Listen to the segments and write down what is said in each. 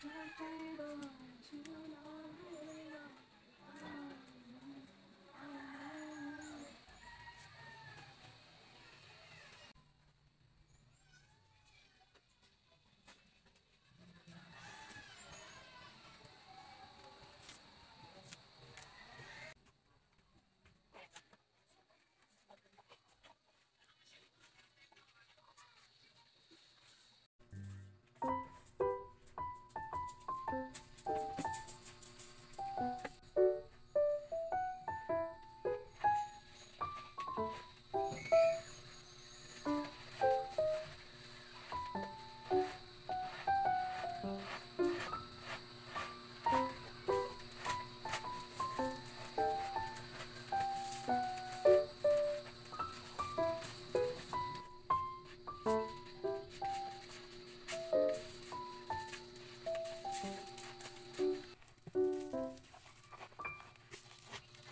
Bumili ka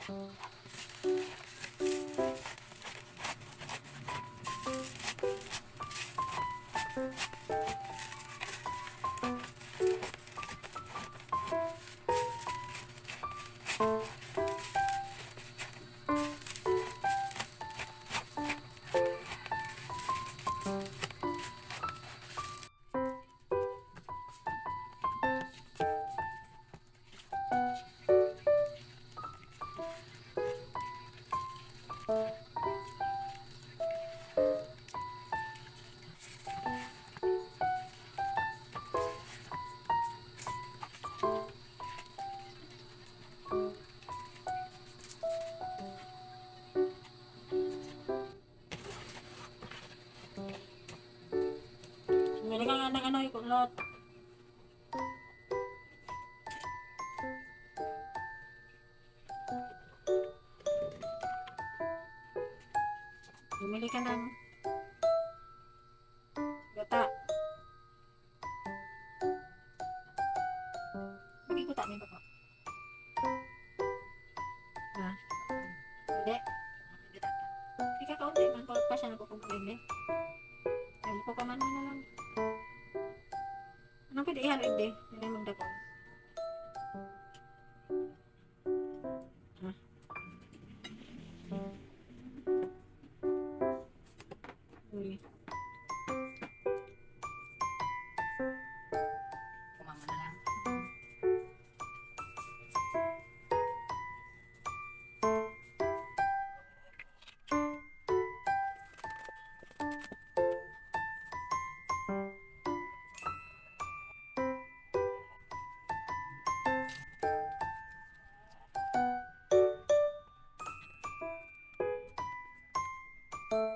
Mm-hmm. Nga ng ano, ikulot. Bumili ka ng gata. Bagi ko tanin ko po. Ha? Hindi. Hindi ka kaunti man. Pa siya nagkukumpuli. Ayun ko ka man na lang. Anong pwede ihalo hindi? Hindi you